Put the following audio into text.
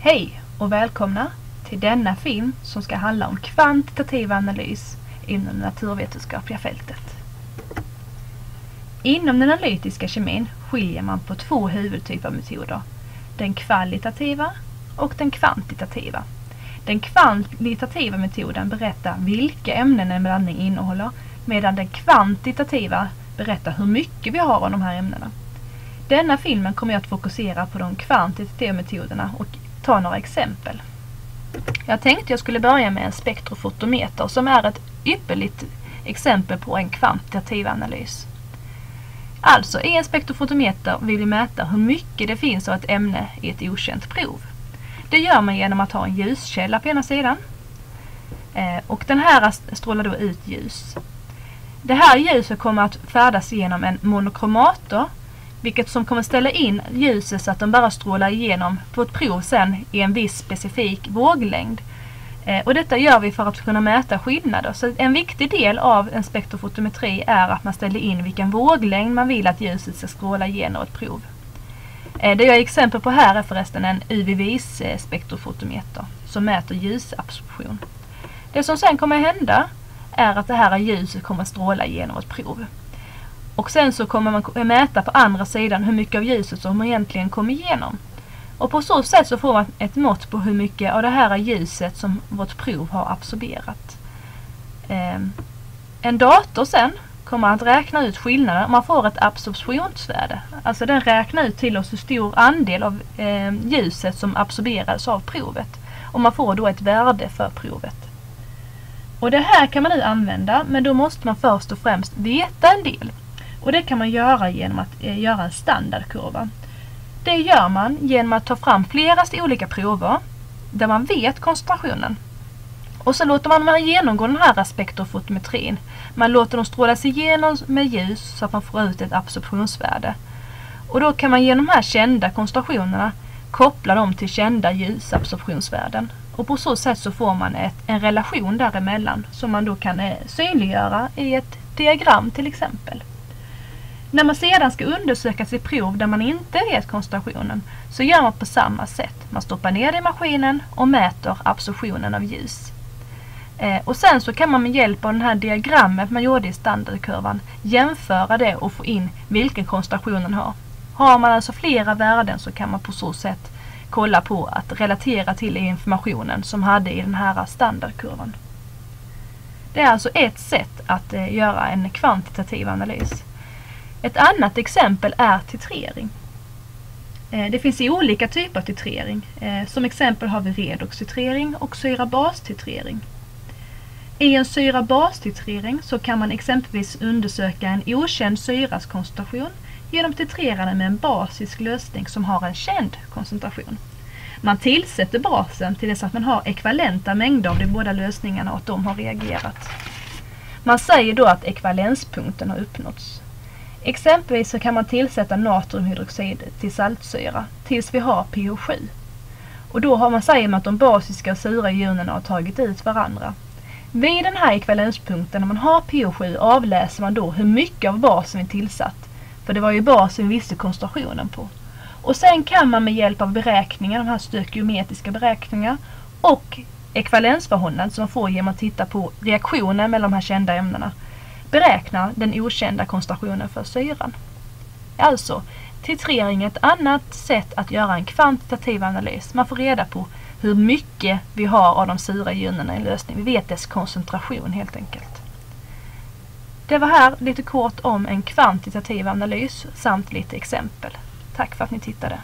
Hej och välkomna till denna film som ska handla om kvantitativ analys inom det naturvetenskapliga fältet. Inom den analytiska kemin skiljer man på två huvudtyper av metoder. Den kvalitativa och den kvantitativa. Den kvantitativa metoden berättar vilka ämnen en blandning innehåller medan den kvantitativa berättar hur mycket vi har av de här ämnena. Denna filmen kommer jag att fokusera på de kvantitativa metoderna och ta några exempel. Jag tänkte jag skulle börja med en spektrofotometer som är ett ypperligt exempel på en kvantitativ analys. Alltså i en spektrofotometer vill vi mäta hur mycket det finns av ett ämne i ett okänt prov. Det gör man genom att ha en ljuskälla på ena sidan eh, och den här strålar då ut ljus. Det här ljuset kommer att färdas genom en monokromator vilket som kommer ställa in ljuset så att de bara strålar igenom på ett prov sen i en viss specifik våglängd. Eh, och detta gör vi för att kunna mäta skillnader. Så en viktig del av en spektrofotometri är att man ställer in vilken våglängd man vill att ljuset ska stråla igenom ett prov. Eh, det jag är exempel på här är förresten en UV-vis eh, spektrofotometer som mäter ljusabsorption. Det som sen kommer hända är att det här ljuset kommer stråla igenom ett prov. Och sen så kommer man mäta på andra sidan hur mycket av ljuset som egentligen kommer igenom. Och på så sätt så får man ett mått på hur mycket av det här ljuset som vårt prov har absorberat. Ehm, en dator sen kommer att räkna ut skillnaden. Man får ett absorptionsvärde. Alltså den räknar ut till oss hur stor andel av ehm, ljuset som absorberas av provet. Och man får då ett värde för provet. Och det här kan man nu använda men då måste man först och främst veta en del. Och det kan man göra genom att eh, göra en standardkurva. Det gör man genom att ta fram flera olika prover där man vet koncentrationen. Och så låter man dem genomgå den här spektrofotometrin. Man låter dem strålas igenom med ljus så att man får ut ett absorptionsvärde. Och då kan man genom de här kända koncentrationerna koppla dem till kända ljusabsorptionsvärden. Och på så sätt så får man ett, en relation däremellan som man då kan eh, synliggöra i ett diagram till exempel. När man sedan ska undersöka sitt prov där man inte vet koncentrationen så gör man på samma sätt. Man stoppar ner det i maskinen och mäter absorptionen av ljus. Eh, och sen så kan man med hjälp av det här diagrammet man gjorde i standardkurvan jämföra det och få in vilken koncentration den har. Har man alltså flera värden så kan man på så sätt kolla på att relatera till informationen som hade i den här standardkurvan. Det är alltså ett sätt att eh, göra en kvantitativ analys. Ett annat exempel är titrering. Eh, det finns olika typer av titrering. Eh, som exempel har vi redoxtitrering och syra-bastitrering. I en syra-bastitrering så kan man exempelvis undersöka en okänd syras koncentration genom titrerande med en basisk lösning som har en känd koncentration. Man tillsätter basen till dess att man har ekvivalenta mängder av de båda lösningarna och att de har reagerat. Man säger då att ekvivalenspunkten har uppnåtts. Exempelvis så kan man tillsätta natriumhydroxid till saltsyra tills vi har pH7. Och då har man, säger man att de basiska och sura ionerna har tagit ut varandra. Vid den här ekvivalenspunkten när man har pH7 avläser man då hur mycket av basen vi tillsatt. För det var ju basen vi visste koncentrationen på. Och sen kan man med hjälp av beräkningar, de här stökiometriska beräkningar och ekvivalensförhållanden som man får genom att titta på reaktionen mellan de här kända ämnena beräknar den okända koncentrationen för syran. Alltså, titrering är ett annat sätt att göra en kvantitativ analys. Man får reda på hur mycket vi har av de sura ionerna i en lösning. Vi vet dess koncentration helt enkelt. Det var här lite kort om en kvantitativ analys samt lite exempel. Tack för att ni tittade.